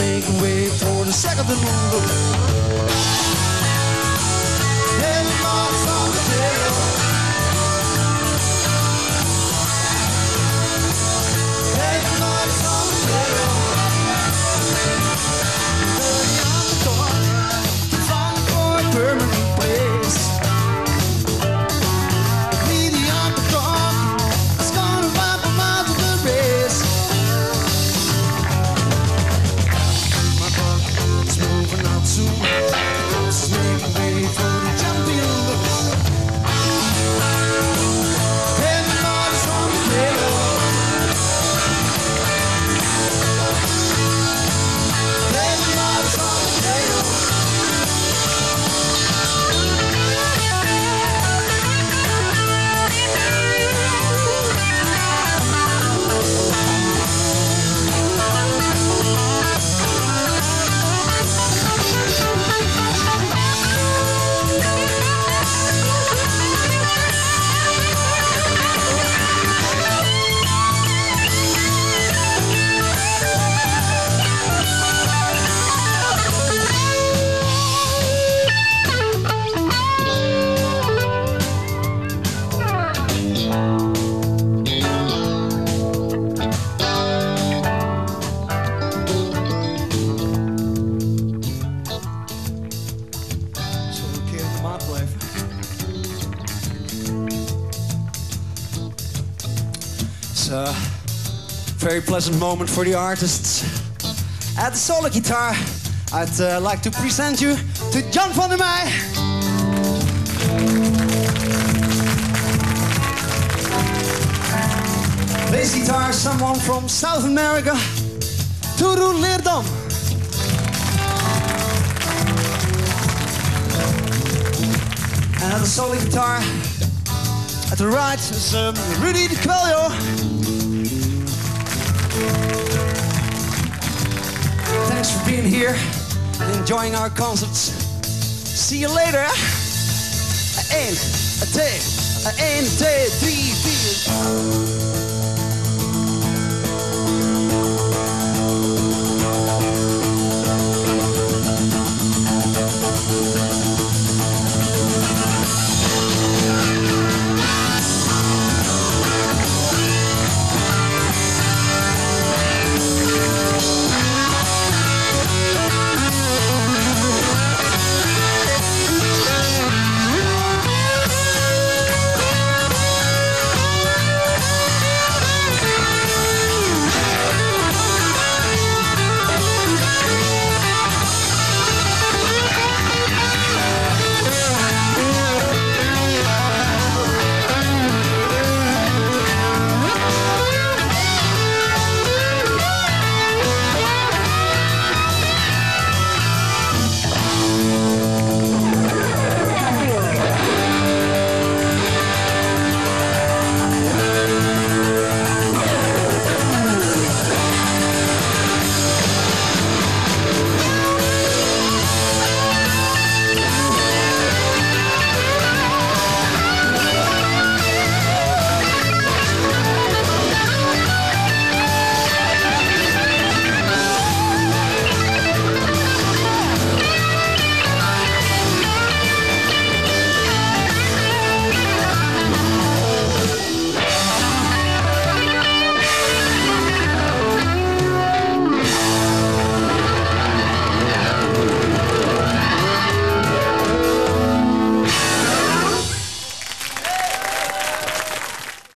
Making way for the second move. Very pleasant moment for the artists. At the solo guitar, I'd uh, like to present you to Jan van der Meij. Bass guitar, someone from South America, Turu Leerdam. And at the solo guitar, at the right is um, Rudy de Queljoe. Thanks for being here and enjoying our concerts. See you later. Eén, twee, één.